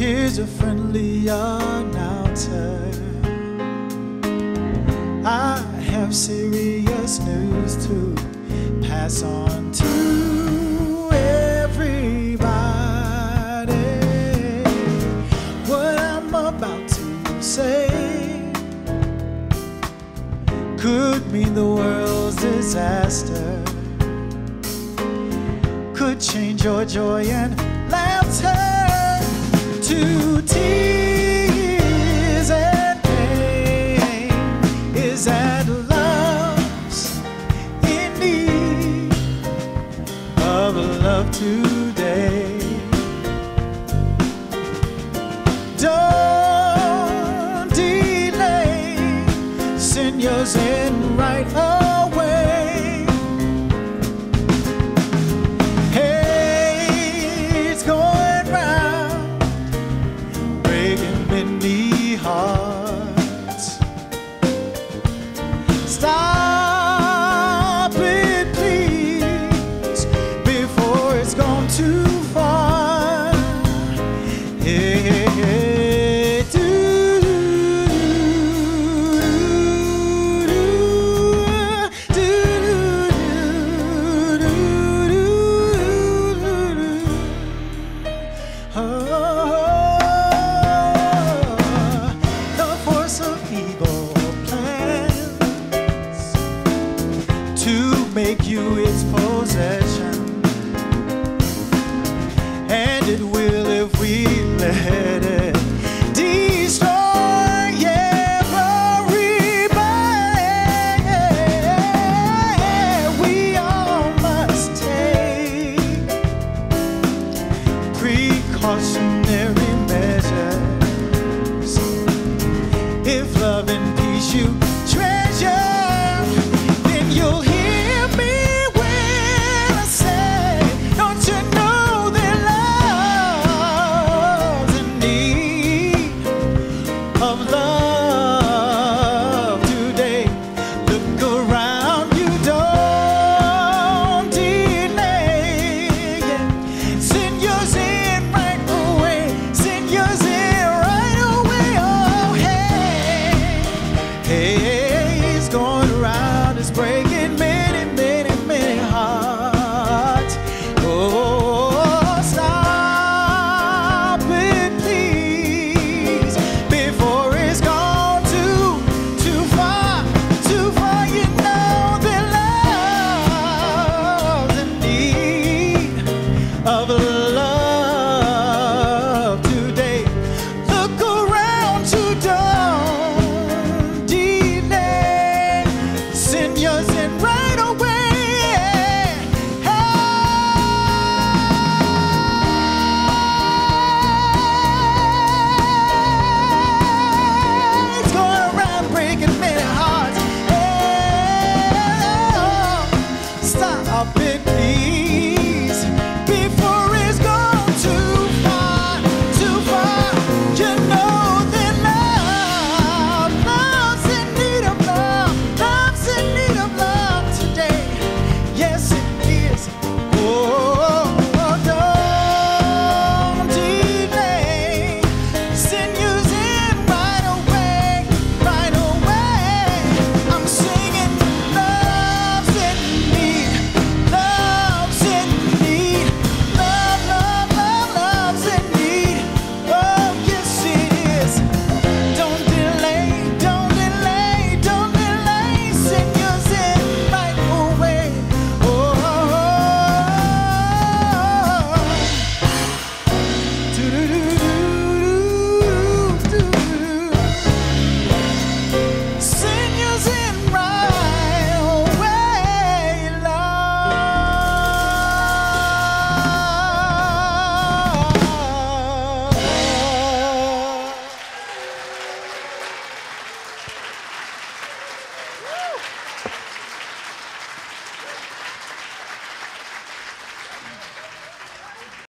Here's a friendly announcer. I have serious news to pass on to everybody. What I'm about to say could mean the world's disaster, could change your joy and laughter to tears and pain. Is that love's in need of love today? Don't delay, send yours in right away. If I'll be.